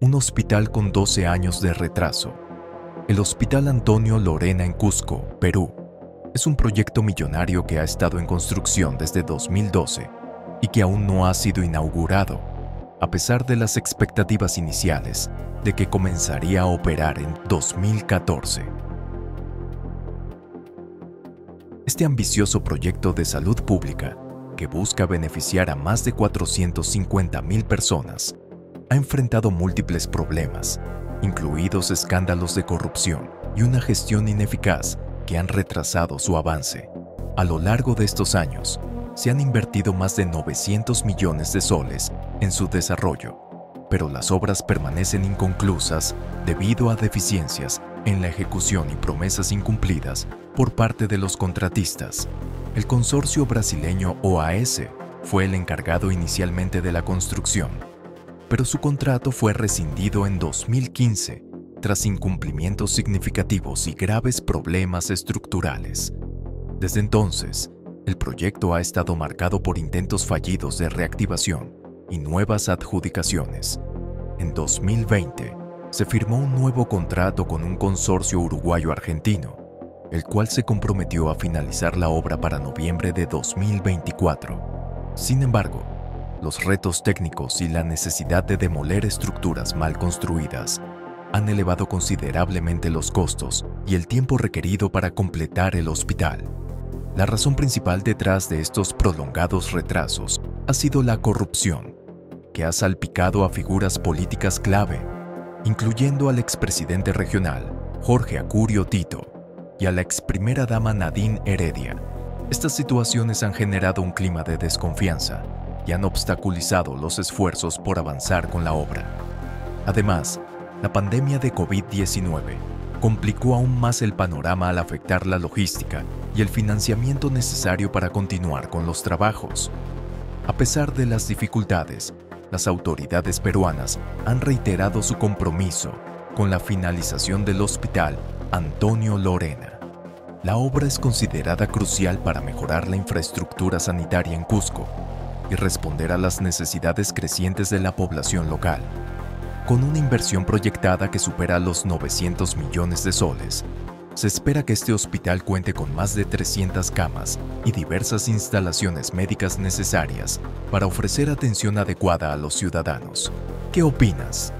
un hospital con 12 años de retraso. El Hospital Antonio Lorena en Cusco, Perú, es un proyecto millonario que ha estado en construcción desde 2012 y que aún no ha sido inaugurado, a pesar de las expectativas iniciales de que comenzaría a operar en 2014. Este ambicioso proyecto de salud pública, que busca beneficiar a más de 450.000 personas, ha enfrentado múltiples problemas, incluidos escándalos de corrupción y una gestión ineficaz que han retrasado su avance. A lo largo de estos años, se han invertido más de 900 millones de soles en su desarrollo, pero las obras permanecen inconclusas debido a deficiencias en la ejecución y promesas incumplidas por parte de los contratistas. El consorcio brasileño OAS fue el encargado inicialmente de la construcción, pero su contrato fue rescindido en 2015 tras incumplimientos significativos y graves problemas estructurales. Desde entonces, el proyecto ha estado marcado por intentos fallidos de reactivación y nuevas adjudicaciones. En 2020, se firmó un nuevo contrato con un consorcio uruguayo-argentino, el cual se comprometió a finalizar la obra para noviembre de 2024. Sin embargo, los retos técnicos y la necesidad de demoler estructuras mal construidas han elevado considerablemente los costos y el tiempo requerido para completar el hospital. La razón principal detrás de estos prolongados retrasos ha sido la corrupción, que ha salpicado a figuras políticas clave, incluyendo al expresidente regional Jorge Acurio Tito y a la ex primera dama Nadine Heredia. Estas situaciones han generado un clima de desconfianza han obstaculizado los esfuerzos por avanzar con la obra. Además, la pandemia de COVID-19 complicó aún más el panorama al afectar la logística y el financiamiento necesario para continuar con los trabajos. A pesar de las dificultades, las autoridades peruanas han reiterado su compromiso con la finalización del hospital Antonio Lorena. La obra es considerada crucial para mejorar la infraestructura sanitaria en Cusco y responder a las necesidades crecientes de la población local. Con una inversión proyectada que supera los 900 millones de soles, se espera que este hospital cuente con más de 300 camas y diversas instalaciones médicas necesarias para ofrecer atención adecuada a los ciudadanos. ¿Qué opinas?